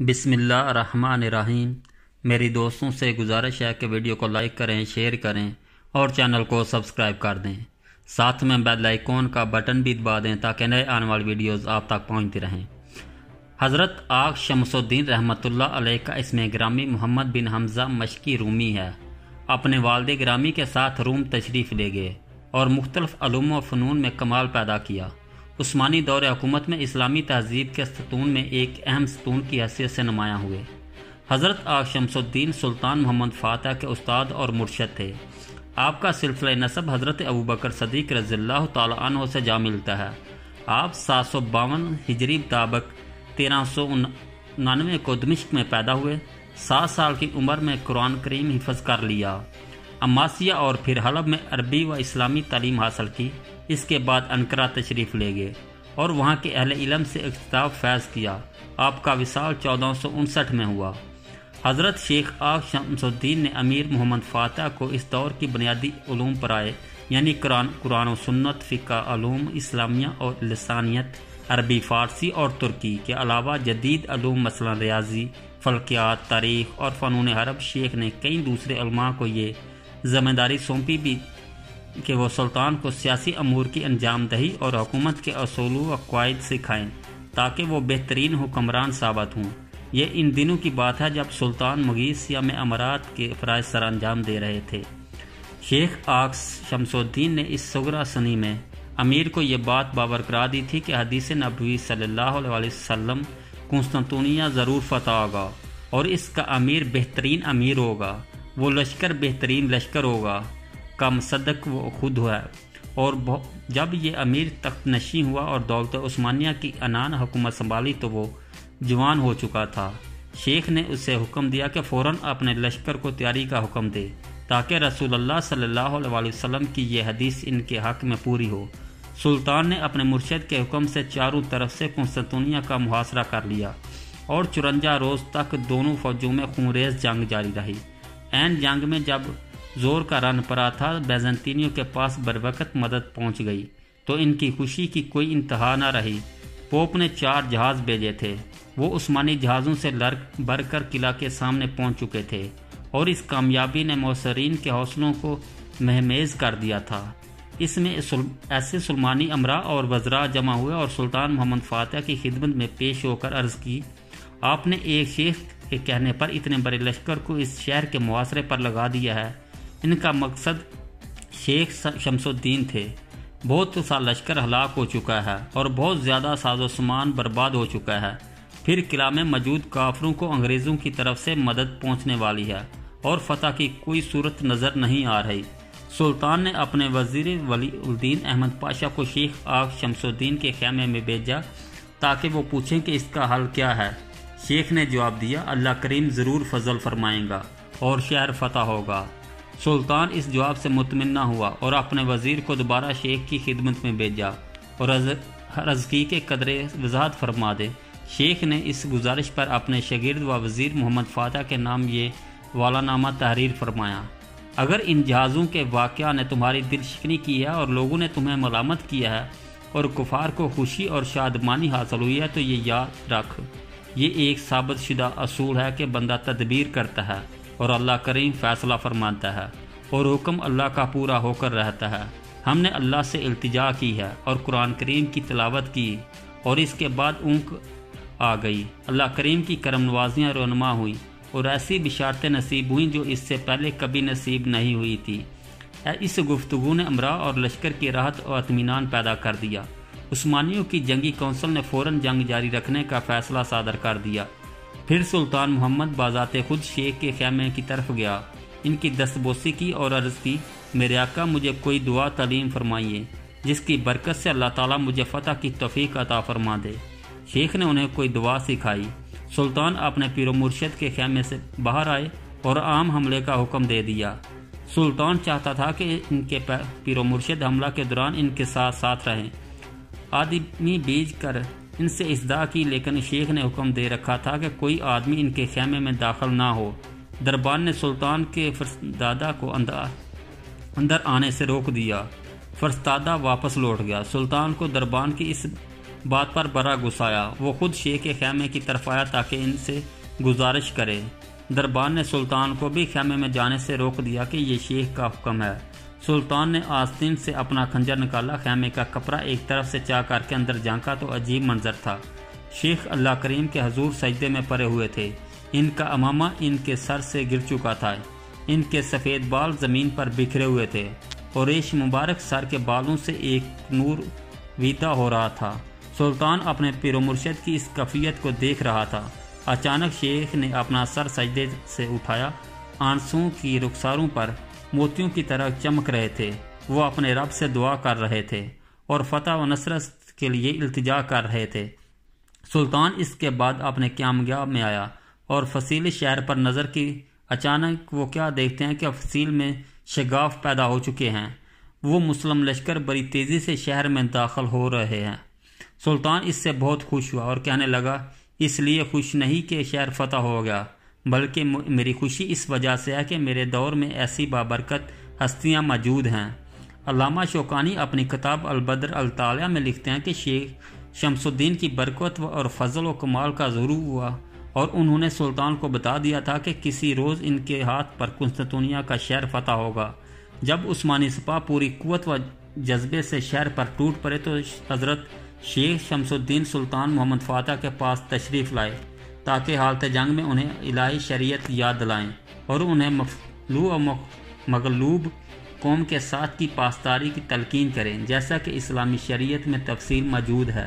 بسم اللہ الرحمن الرحیم۔ میری دوستوں سے گزارش ہے کہ ویڈیو کو لائک کریں، شیئر کریں اور چینل کو سبسکرائب کر دیں۔ ساتھ میں بیل آئیکن کا بٹن بھی دبا دیں تاکہ نئے آنے والی ویڈیوز آپ تک پہنچتی رہیں۔ حضرت آغ شمس الدین رحمۃ اللہ علیہ کا اس میں گرامی محمد بن حمزہ مشکی رومی ہے۔ اپنے والد گرامی کے ساتھ روم تشریف لے گئے اور مختلف علوم و فنون میں کمال پیدا کیا۔ عثمانی دور حکومت میں اسلامی تہذیب کے ستون میں ایک اہم ستون کی حیثیت سے نمایاں ہوئے۔ حضرت آغ شمس الدین سلطان محمد فاتح کے استاد اور مرشد تھے۔ آپ کا سلسلہ نصب حضرت ابو بکر صدیق رضی اللہ تعالیٰ عنہ سے جا ملتا ہے۔ آپ سات سو باون ہجری مطابق تیرہ سو انانوے کو دمشق میں پیدا ہوئے۔ سات سال کی عمر میں قرآن کریم حفظ کر لیا۔ اماسیہ اور پھر حلب میں عربی و اسلامی تعلیم حاصل کی۔ اس کے بعد انکرا تشریف لے گئے اور وہاں کے اہل علم سے اختتاب فیض کیا۔ آپ کا وصال چودہ سو انسٹھ میں ہوا۔ حضرت شیخ آغ شمس الدین نے امیر محمد فاتح کو اس دور کی بنیادی علوم پر آئے یعنی قرآن قرآن و سنت، فقہ، علوم، اسلامیہ اور لسانیت، عربی، فارسی اور ترکی کے علاوہ جدید علوم مثلا ریاضی، فلکیات، تاریخ اور فنون حرب شیخ نے کئی دوسرے علماء کو یہ ذمہ داری سونپی بھی کہ وہ سلطان کو سیاسی امور کی انجام دہی اور حکومت کے اصول و قواعد سکھائیں تاکہ وہ بہترین حکمران ثابت ہوں۔ یہ ان دنوں کی بات ہے جب سلطان مغیثیہ میں امرات کے فرائض سر انجام دے رہے تھے۔ شیخ آکس شمس الدین نے اس سگرا سنی میں امیر کو یہ بات بابر کرا دی تھی کہ حدیث نبوی صلی اللہ علیہ وسلم کنستنطونیہ ضرور فتح ہوگا اور اس کا امیر بہترین امیر ہوگا۔ وہ لشکر بہترین لشکر ہوگا۔ کا مصدق وہ خود ہوا اور جب یہ امیر تخت نشی ہوا اور دولت عثمانیہ کی انان حکومت سنبھالی تو وہ جوان ہو چکا تھا۔ شیخ نے اسے حکم دیا کہ فوراً اپنے لشکر کو تیاری کا حکم دے تاکہ رسول اللہ صلی اللہ علیہ وسلم کی یہ حدیث ان کے حق میں پوری ہو۔ سلطان نے اپنے مرشد کے حکم سے چاروں طرف سے کنستنطونیہ کا محاصرہ کر لیا اور چرنجا روز تک دونوں فوجوں میں خونریز جنگ جاری رہی۔ این جنگ میں جب زور کا رن پڑا تھا، بیزنطینیوں کے پاس بر وقت مدد پہنچ گئی۔ تو ان کی خوشی کی کوئی انتہا نہ رہی۔ پوپ نے چار جہاز بھیجے تھے۔ وہ عثمانی جہازوں سے لڑ بر کر قلعہ کے سامنے پہنچ چکے تھے۔ اور اس کامیابی نے موسرین کے حوصلوں کو مہمیز کر دیا تھا۔ اس میں ایسے سلمانی امرا اور وزراء جمع ہوئے اور سلطان محمد فاتح کی خدمت میں پیش ہو کر عرض کی، آپ نے ایک شیخ کے کہنے پر اتنے بڑے لشکر کو اس شہر کے محاصرے پر لگا دیا ہے۔ ان کا مقصد شیخ شمس الدین تھے۔ بہت سا لشکر ہلاک ہو چکا ہے اور بہت زیادہ ساز و سامان برباد ہو چکا ہے۔ پھر قلعہ میں موجود کافروں کو انگریزوں کی طرف سے مدد پہنچنے والی ہے اور فتح کی کوئی صورت نظر نہیں آ رہی۔ سلطان نے اپنے وزیر ولی الدین احمد پاشا کو شیخ آغ شمس الدین کے خیمے میں بھیجا تاکہ وہ پوچھیں کہ اس کا حل کیا ہے۔ شیخ نے جواب دیا، اللہ کریم ضرور فضل فرمائیں گا اور شہر فتح ہوگا۔ سلطان اس جواب سے مطمئن نہ ہوا اور اپنے وزیر کو دوبارہ شیخ کی خدمت میں بھیجا اور رزقی کے قدرے وضاحت فرما دے۔ شیخ نے اس گزارش پر اپنے شگرد و وزیر محمد فاتح کے نام یہ والا نامہ تحریر فرمایا۔ اگر ان جہازوں کے واقعہ نے تمہاری دل شکنی کی ہے اور لوگوں نے تمہیں ملامت کیا ہے اور کفار کو خوشی اور شادمانی حاصل ہوئی ہے تو یہ یاد رکھ۔ یہ ایک ثابت شدہ اصول ہے کہ بندہ تدبیر کرتا ہے۔ اور اللہ کریم فیصلہ فرماتا ہے اور حکم اللہ کا پورا ہو کر رہتا ہے۔ ہم نے اللہ سے التجا کی ہے اور قرآن کریم کی تلاوت کی اور اس کے بعد اونک آ گئی۔ اللہ کریم کی کرم نوازیاں رونما ہوئی اور ایسی بشارتیں نصیب ہوئیں جو اس سے پہلے کبھی نصیب نہیں ہوئی تھی۔ اس گفتگو نے امرا اور لشکر کی راحت اور اطمینان پیدا کر دیا۔ عثمانیوں کی جنگی کونسل نے فوراً جنگ جاری رکھنے کا فیصلہ صادر کر دیا۔ پھر سلطان محمد بازات خود شیخ کے خیمے کی طرف گیا۔ ان کی دست بوسی کی اور عرض کی، میرے آقا، مجھے کوئی دعا تعلیم فرمائیے، جس کی برکت سے اللہ تعالیٰ مجھے فتح کی توفیق عطا فرما دے۔ شیخ نے انہیں کوئی دعا سکھائی۔ سلطان اپنے پیر و مرشد کے خیمے سے باہر آئے اور عام حملے کا حکم دے دیا۔ سلطان چاہتا تھا کہ ان کے پیر و مرشد حملہ کے دوران ان کے ساتھ ساتھ رہیں۔ آدمی بیج کر ان سے اصدا کی، لیکن شیخ نے حکم دے رکھا تھا کہ کوئی آدمی ان کے خیمے میں داخل نہ ہو۔ دربان نے سلطان کے فرستادہ کو اندر آنے سے روک دیا۔ فرستادہ واپس لوٹ گیا۔ سلطان کو دربان کی اس بات پر بڑا گسایا وہ خود شیخ کے خیمے کی طرف آیا تاکہ ان سے گزارش کرے۔ دربار نے سلطان کو بھی خیمے میں جانے سے روک دیا کہ یہ شیخ کا حکم ہے۔ سلطان نے آستین سے اپنا خنجر نکالا۔ خیمے کا کپڑا ایک طرف سے چاہ کر کے اندر جھانکا تو عجیب منظر تھا۔ شیخ اللہ کریم کے حضور سجدے میں پڑے ہوئے تھے۔ ان کا امامہ ان کے سر سے گر چکا تھا۔ ان کے سفید بال زمین پر بکھرے ہوئے تھے۔ اور ریش مبارک سر کے بالوں سے ایک نور ویتا ہو رہا تھا۔ سلطان اپنے پیر و مرشد کی اس کفیت کو دیکھ رہا تھا۔ اچانک شیخ نے اپنا سر سجدے سے اٹھایا۔ آنسوں کی رخساروں پر موتیوں کی طرح چمک رہے تھے۔ وہ اپنے رب سے دعا کر رہے تھے اور فتح و نصرت کے لیے التجا کر رہے تھے۔ سلطان اس کے بعد اپنے قیامگاہ میں آیا اور فصیل شہر پر نظر کی۔ اچانک وہ کیا دیکھتے ہیں کہ فصیل میں شگاف پیدا ہو چکے ہیں۔ وہ مسلم لشکر بڑی تیزی سے شہر میں داخل ہو رہے ہیں۔ سلطان اس سے بہت خوش ہوا اور کہنے لگا، اس لیے خوش نہیں کہ شہر فتح ہو گیا۔ بلکہ میری خوشی اس وجہ سے ہے کہ میرے دور میں ایسی بابرکت ہستیاں موجود ہیں۔ علامہ شوکانی اپنی کتاب البدر الطالیہ میں لکھتے ہیں کہ شیخ شمس الدین کی برکت اور فضل و کمال کا ضرور ہوا اور انہوں نے سلطان کو بتا دیا تھا کہ کسی روز ان کے ہاتھ پر کنستونیہ کا شہر فتح ہوگا۔ جب عثمانی سپاہ پوری قوت و جذبے سے شہر پر ٹوٹ پڑے تو حضرت شیخ شمس الدین سلطان محمد فاتح کے پاس تشریف لائے۔ تاکہ حالت جنگ میں انہیں الہی شریعت یاد دلائیں اور انہیں مفلو و مغلوب قوم کے ساتھ کی پاسداری کی تلقین کریں، جیسا کہ اسلامی شریعت میں تفصیل موجود ہے۔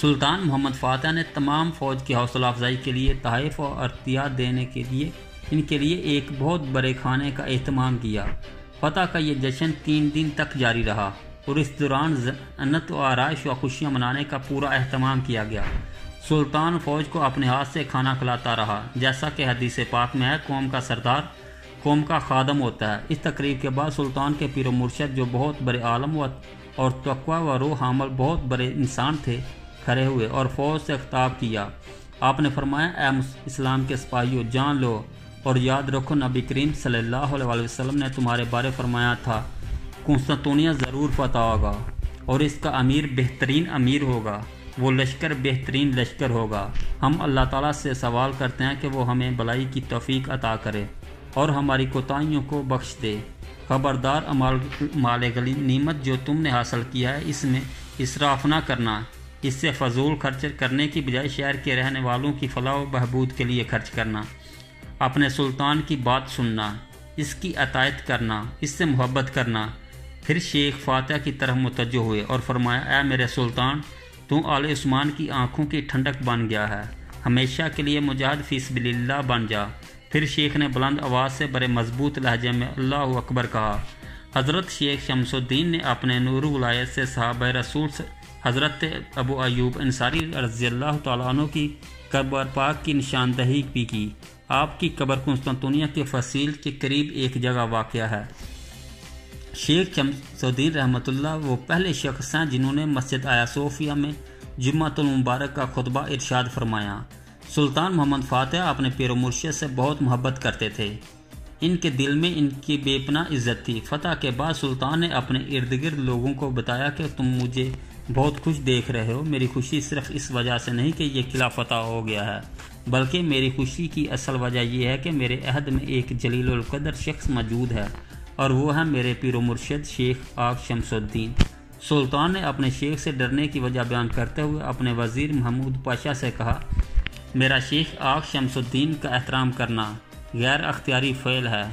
سلطان محمد فاتح نے تمام فوج کی حوصلہ افزائی کے لیے تحائف و ارتیات دینے کے لیے، ان کے لیے ایک بہت بڑے کھانے کا اہتمام کیا۔ فتح کا یہ جشن تین دن تک جاری رہا اور اس دوران زنت و آرائش و خوشیاں منانے کا پورا اہتمام کیا گیا۔ سلطان فوج کو اپنے ہاتھ سے کھانا کھلاتا رہا۔ جیسا کہ حدیث پاک میں ہے، قوم کا سردار، قوم کا خادم ہوتا ہے۔ اس تقریب کے بعد سلطان کے پیر و مرشد جو بہت بڑے عالم و اور تقوی و روح حامل بہت بڑے انسان تھے، کھڑے ہوئے اور فوج سے خطاب کیا۔ آپ نے فرمایا، اے اسلام کے سپاہیوں جان لو اور یاد رکھو، نبی کریم صلی اللہ علیہ وسلم نے تمہارے بارے فرمایا تھا۔ کنستونیہ ضرور فتح ہوگا اور اس کا امیر بہترین امیر ہوگا۔ وہ لشکر بہترین لشکر ہوگا۔ ہم اللہ تعالیٰ سے سوال کرتے ہیں کہ وہ ہمیں بلائی کی توفیق عطا کرے اور ہماری کوتاہیوں کو بخش دے۔ خبردار مال گلی نعمت جو تم نے حاصل کیا ہے، اس میں اسراف نہ کرنا۔ اس سے فضول خرچ کرنے کی بجائے شہر کے رہنے والوں کی فلاح و بہبود کے لیے خرچ کرنا۔ اپنے سلطان کی بات سننا، اس کی عطایت کرنا، اس سے محبت کرنا۔ پھر شیخ فاتح کی طرف متوجہ ہوئے اور فرمایا، اے میرے سلطان تو آل عثمان کی آنکھوں کی ٹھنڈک بن گیا ہے۔ ہمیشہ کے لیے مجاہد فی سبیل اللہ بن جا۔ پھر شیخ نے بلند آواز سے بڑے مضبوط لہجے میں اللہ اکبر کہا۔ حضرت شیخ شمس الدین نے اپنے نور ولایت سے صحابہ رسول سے حضرت ابو ایوب انصاری رضی اللہ تعالیٰ عنہ کی قبر پاک کی نشاندہی بھی کی۔ آپ کی قبر قسطنطنیہ کے فصیل کے قریب ایک جگہ واقع ہے۔ شیخ شمسدین رحمۃ اللہ، وہ پہلے شخص ہیں جنہوں نے مسجد آیا صوفیہ میں جمعہ المبارک کا خطبہ ارشاد فرمایا۔ سلطان محمد فاتح اپنے پیر و مرشد سے بہت محبت کرتے تھے۔ ان کے دل میں ان کی بے پناہ عزت تھی۔ فتح کے بعد سلطان نے اپنے ارد گرد لوگوں کو بتایا کہ تم مجھے بہت خوش دیکھ رہے ہو۔ میری خوشی صرف اس وجہ سے نہیں کہ یہ قلعہ فتح ہو گیا ہے، بلکہ میری خوشی کی اصل وجہ یہ ہے کہ میرے عہد میں ایک جلیل القدر شخص موجود ہے۔ اور وہ ہے میرے پیر و مرشد شیخ آگ شمس الدین۔ سلطان نے اپنے شیخ سے ڈرنے کی وجہ بیان کرتے ہوئے اپنے وزیر محمود پاشا سے کہا، میرا شیخ آگ شمس الدین کا احترام کرنا غیر اختیاری فعل ہے۔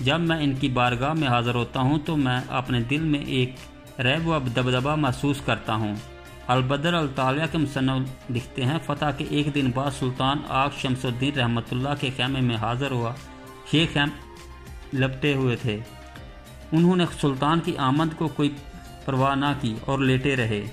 جب میں ان کی بارگاہ میں حاضر ہوتا ہوں تو میں اپنے دل میں ایک ریب و دبدبہ محسوس کرتا ہوں۔ البدر الطالیہ کے مصنف لکھتے ہیں، فتح کے ایک دن بعد سلطان آگ شمس الدین رحمۃ اللہ کے خیمے میں حاضر ہوا۔ شیخ لپٹے ہوئے تھے۔ انہوں نے سلطان کی آمد کو کوئی پرواہ نہ کی اور لیٹے رہے۔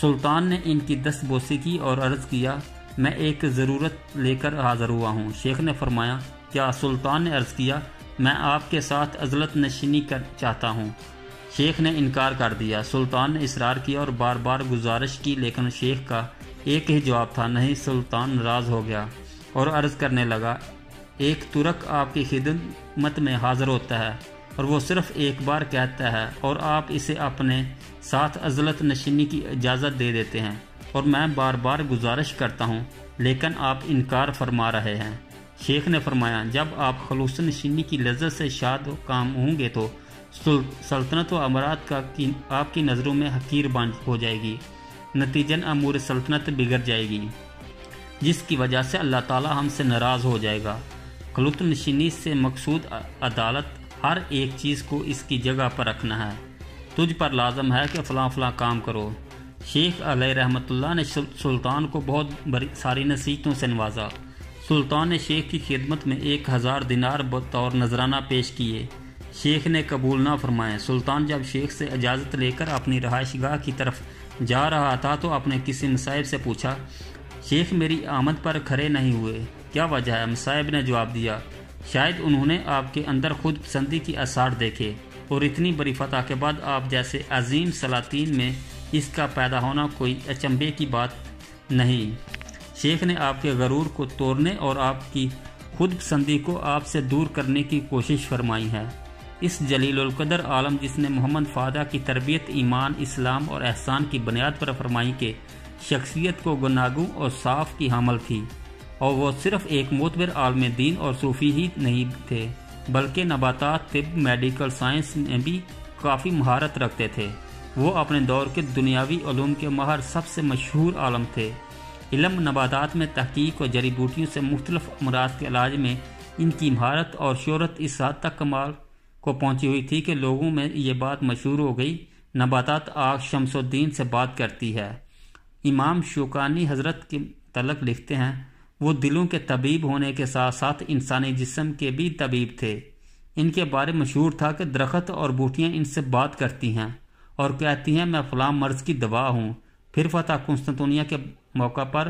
سلطان نے ان کی دست بوسی کی اور عرض کیا، میں ایک ضرورت لے کر حاضر ہوا ہوں۔ شیخ نے فرمایا، کیا سلطان نے عرض کیا، میں آپ کے ساتھ عزلت نشینی کر چاہتا ہوں۔ شیخ نے انکار کر دیا۔ سلطان نے اصرار کیا اور بار بار گزارش کی، لیکن شیخ کا ایک ہی جواب تھا، نہیں، سلطان ناراض ہو گیا اور عرض کرنے لگا، ایک ترک آپ کی خدمت میں حاضر ہوتا ہے۔ اور وہ صرف ایک بار کہتا ہے اور آپ اسے اپنے ساتھ عزلت نشینی کی اجازت دے دیتے ہیں اور میں بار بار گزارش کرتا ہوں، لیکن آپ انکار فرما رہے ہیں۔ شیخ نے فرمایا، جب آپ خلوص نشینی کی لذت سے شاد و کام ہوں گے تو سلطنت و امرات کا آپ کی نظروں میں حقیر بان ہو جائے گی۔ نتیجن امور سلطنت بگڑ جائے گی۔ جس کی وجہ سے اللہ تعالی ہم سے ناراض ہو جائے گا۔ خلوط نشینی سے مقصود عدالت ہر ایک چیز کو اس کی جگہ پر رکھنا ہے۔ تجھ پر لازم ہے کہ فلاں فلاں کام کرو۔ شیخ علیہ رحمۃ اللہ نے سلطان کو بہت بڑی ساری نصیحتوں سے نوازا۔ سلطان نے شیخ کی خدمت میں ایک ہزار دینار بطور نذرانہ پیش کیے۔ شیخ نے قبول نہ فرمائے۔ سلطان جب شیخ سے اجازت لے کر اپنی رہائش گاہ کی طرف جا رہا تھا تو اپنے کسی مصائب سے پوچھا، شیخ، میری آمد پر کھڑے نہیں ہوئے۔ کیا وجہ ہے؟ مصائب نے جواب دیا شاید انہوں نے آپ کے اندر خود پسندی کی اثار دیکھے اور اتنی بڑی فتح کے بعد آپ جیسے عظیم سلاطین میں اس کا پیدا ہونا کوئی اچمبے کی بات نہیں۔ شیخ نے آپ کے غرور کو توڑنے اور آپ کی خود پسندی کو آپ سے دور کرنے کی کوشش فرمائی ہے۔ اس جلیل القدر عالم جس نے محمد فادہ کی تربیت، ایمان، اسلام اور احسان کی بنیاد پر فرمائی کے شخصیت کو گناگوں اور صاف کی حامل تھی۔ اور وہ صرف ایک معتبر عالم دین اور صوفی ہی نہیں تھے، بلکہ نباتات، طب، میڈیکل سائنس میں بھی کافی مہارت رکھتے تھے۔ وہ اپنے دور کے دنیاوی علوم کے ماہر سب سے مشہور عالم تھے۔ علم نباتات میں تحقیق اور جڑی بوٹیوں سے مختلف امراض کے علاج میں ان کی مہارت اور شہرت اس حد تک کمال کو پہنچی ہوئی تھی کہ لوگوں میں یہ بات مشہور ہو گئی، نباتات آگ شمس الدین سے بات کرتی ہے۔ امام شوکانی حضرت کے تلق لکھتے ہیں وہ دلوں کے طبیب ہونے کے ساتھ ساتھ انسانی جسم کے بھی طبیب تھے۔ ان کے بارے مشہور تھا کہ درخت اور بوٹیاں ان سے بات کرتی ہیں اور کہتی ہیں، میں فلاں مرض کی دوا ہوں۔ پھر فتح کنستنطنیہ کے موقع پر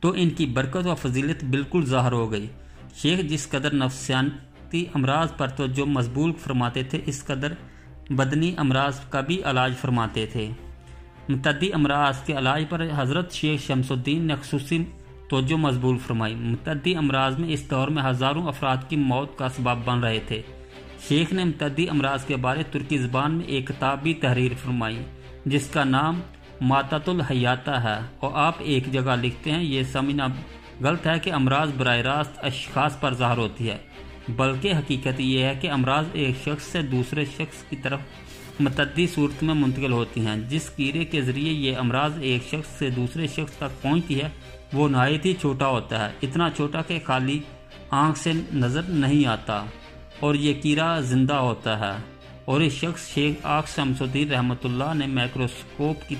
تو ان کی برکت و فضیلت بالکل ظاہر ہو گئی۔ شیخ، جس قدر نفسیاتی امراض پر تو جو مضبول فرماتے تھے، اس قدر بدنی امراض کا بھی علاج فرماتے تھے۔ متعدی امراض کے علاج پر حضرت شیخ شمس الدین نے خصوصی توجہ مضبول فرمائی۔ متعدی امراض میں اس دور میں ہزاروں افراد کی موت کا سبب بن رہے تھے۔ شیخ نے متعدی امراض کے بارے ترکی زبان میں ایک کتاب بھی تحریر فرمائی، جس کا نام ماتت الحیاتہ ہے۔ اور آپ ایک جگہ لکھتے ہیں، یہ سمجھنا غلط ہے کہ امراض براہ راست اشخاص پر ظاہر ہوتی ہے، بلکہ حقیقت یہ ہے کہ امراض ایک شخص سے دوسرے شخص کی طرف متعدی صورت میں منتقل ہوتی ہیں۔ جس کیڑے کے ذریعے یہ امراض ایک شخص سے دوسرے شخص تک پہنچتی ہے وہ نہایت ہی چھوٹا ہوتا ہے، اتنا چھوٹا کہ خالی آنکھ سے نظر نہیں آتا، اور یہ کیڑا زندہ ہوتا ہے۔ اور اس شخص شیخ آخ شمس الدین رحمۃ اللہ نے مائکروسکوپ کی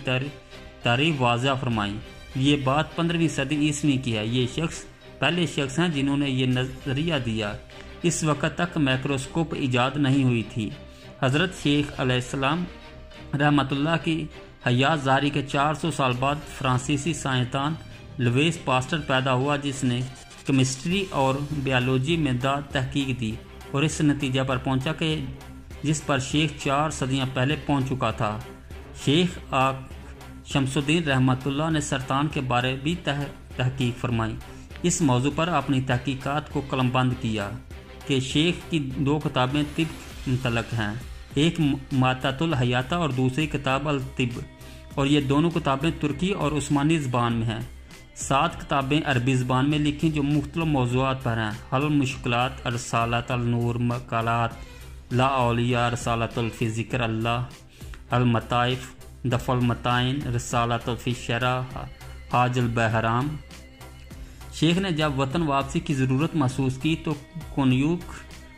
تعریف واضح فرمائی۔ یہ بات پندرہویں صدی عیسوی کی ہے۔ یہ شخص پہلے شخص ہیں جنہوں نے یہ نظریہ دیا۔ اس وقت تک مائکروسکوپ ایجاد نہیں ہوئی تھی۔ حضرت شیخ علیہ السلام رحمۃ اللہ کی حیات زاری کے چار سو سال بعد فرانسیسی سائنسدان لویس پاسٹر پیدا ہوا جس نے کیمسٹری اور بیالوجی میں دا تحقیق دی اور اس نتیجہ پر پہنچا کہ جس پر شیخ چار صدیاں پہلے پہنچ چکا تھا۔ شیخ آق شمس الدین رحمۃ اللہ نے سرطان کے بارے بھی تحقیق فرمائی۔ اس موضوع پر اپنی تحقیقات کو قلم بند کیا کہ شیخ کی دو کتابیں طب متعلق ہیں۔ ایک ماتت الحیاتہ اور دوسری کتاب الطب اور یہ دونوں کتابیں ترکی اور عثمانی زبان میں ہیں۔ سات کتابیں عربی زبان میں لکھیں جو مختلف موضوعات پر ہیں۔ حل مشکلات ارسالت النور، مقالات، لا اولیاء، رسالت الفی ذکر اللہ، المطائف دف المطائن رسالت الفی شرح حاج البحرام۔ شیخ نے جب وطن واپسی کی ضرورت محسوس کی تو کنیوک،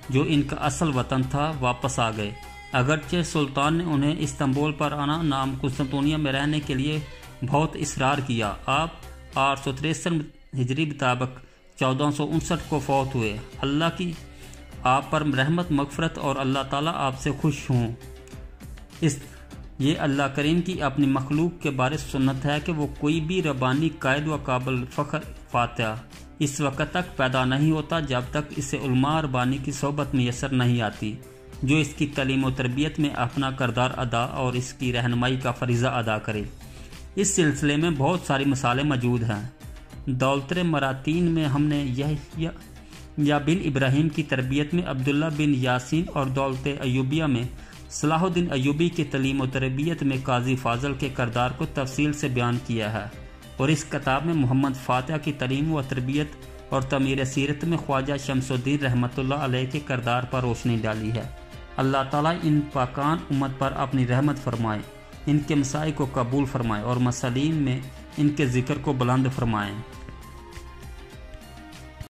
جو ان کا اصل وطن تھا، واپس آ گئے۔ اگرچہ سلطان نے انہیں استنبول پر آنا نام قسطنطنیہ میں رہنے کے لیے بہت اصرار کیا، آپ آٹھ سو تریسٹھ ہجری مطابق چودہ سو انسٹھ کو فوت ہوئے۔ اللہ کی آپ پر رحمت، مغفرت اور اللہ تعالیٰ آپ سے خوش ہوں۔ اس یہ اللہ کریم کی اپنی مخلوق کے بارے سنت ہے کہ وہ کوئی بھی ربانی قائد و قابل فخر فاتحہ اس وقت تک پیدا نہیں ہوتا جب تک اسے علماء ربانی کی صحبت میسر نہیں آتی، جو اس کی تعلیم و تربیت میں اپنا کردار ادا اور اس کی رہنمائی کا فریضہ ادا کرے۔ اس سلسلے میں بہت ساری مثالیں موجود ہیں۔ دولتر مراتین میں ہم نے یہ یا بن ابراہیم کی تربیت میں عبداللہ بن یاسین اور دولت ایوبیہ میں صلاح الدین ایوبی کی تعلیم و تربیت میں قاضی فاضل کے کردار کو تفصیل سے بیان کیا ہے۔ اور اس کتاب میں محمد فاتحہ کی تعلیم و تربیت اور تعمیر سیرت میں خواجہ شمس الدین رحمۃ اللہ علیہ کے کردار پر روشنی ڈالی ہے۔ اللہ تعالیٰ ان پاکان امت پر اپنی رحمت فرمائے۔ ان کے مسائل کو قبول فرمائے اور مسلیم میں ان کے ذکر کو بلند فرمائیں